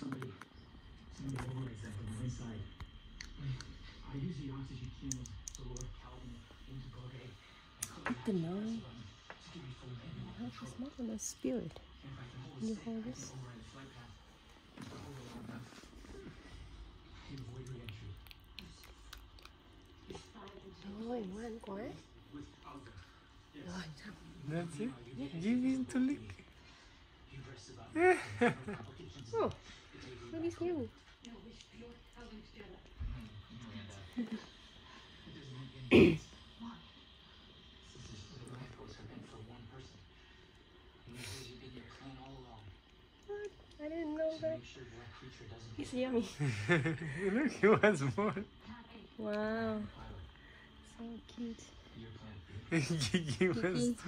Somebody, somebody overrides that from the inside. I use the oxygen channels to lure Calvin into Gorge. The nine. How is not in a spirit. Can you hold this? Override the flight path. Hold it long enough. Avoid ngoan quá. Rồi, xong. That's it. Give him to lick. You've rested on complications. Oh, look at you. Lifeboats are meant for one person. And you says you've been your plan all along. What? I didn't know that. make sure that creature doesn't He's yummy. Look, he wants more. Wow, so cute. He wants.